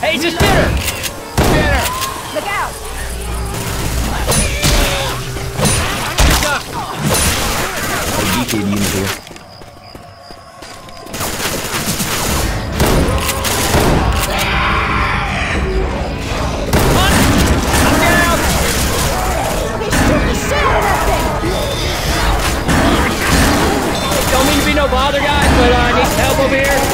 Hey, it's a Spitter! Spitter! Look out! DK unit here. They shoot the shit out of that thing! Don't mean to be no bother, guys, but uh, I need help over here.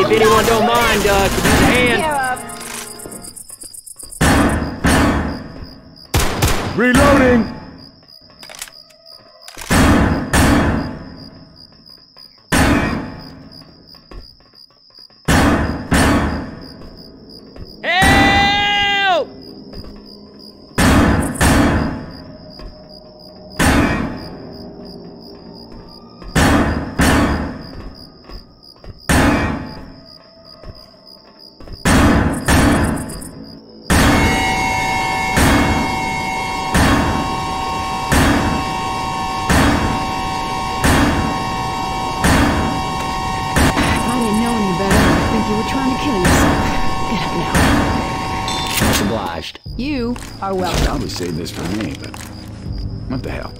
If anyone don't mind, uh, could use hand. Reloading! Trying to kill yourself. Get up now. Much obliged. You are welcome. Probably saved this for me, but what the hell?